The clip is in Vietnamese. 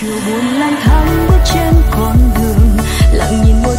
chiều buồn lang thang bước trên con đường lặng nhìn môi